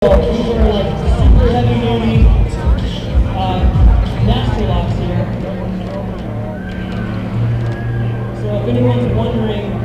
These are like super heavy duty uh, locks here. So if anyone's wondering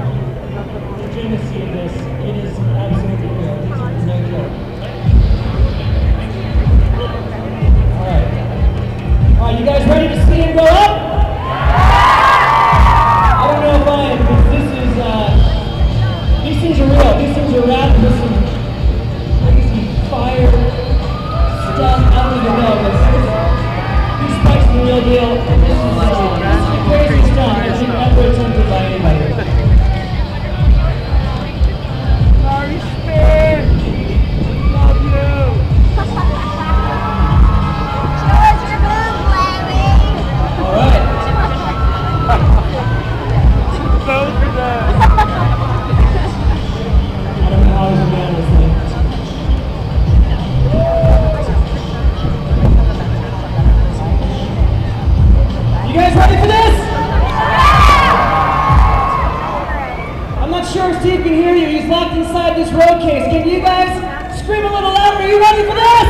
You guys ready for this? I'm not sure if Steve can hear you. He's locked inside this road case. Can you guys scream a little louder? Are you ready for this?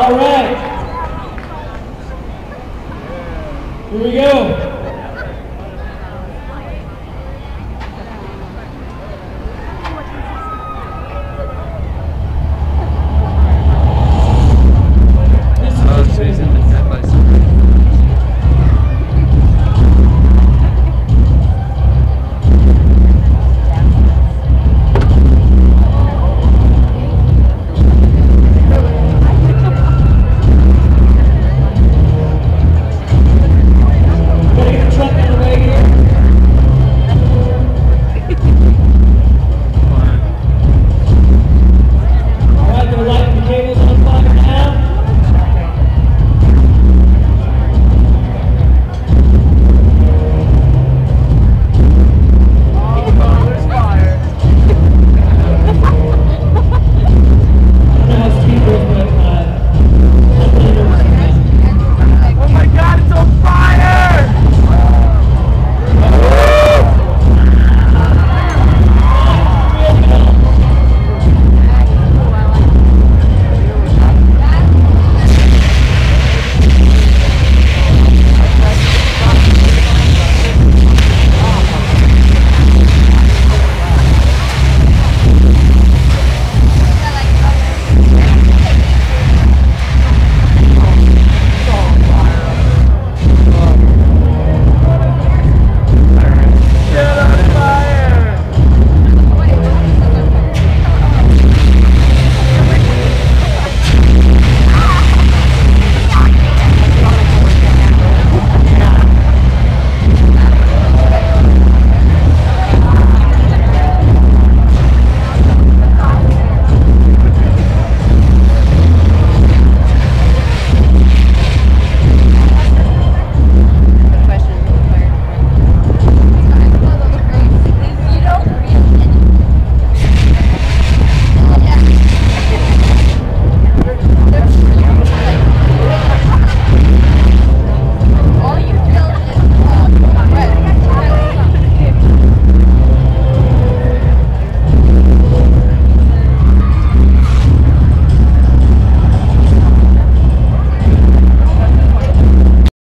All right. Here we go.